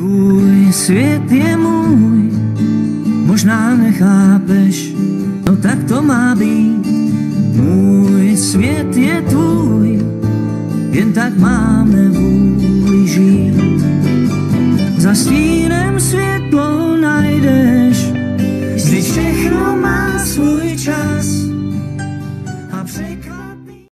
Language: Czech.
Tvůj svět je můj, možná nechápeš, no tak to má být. Můj svět je tvůj, jen tak mám nevůli žít. Za stínem světlo najdeš, když všechno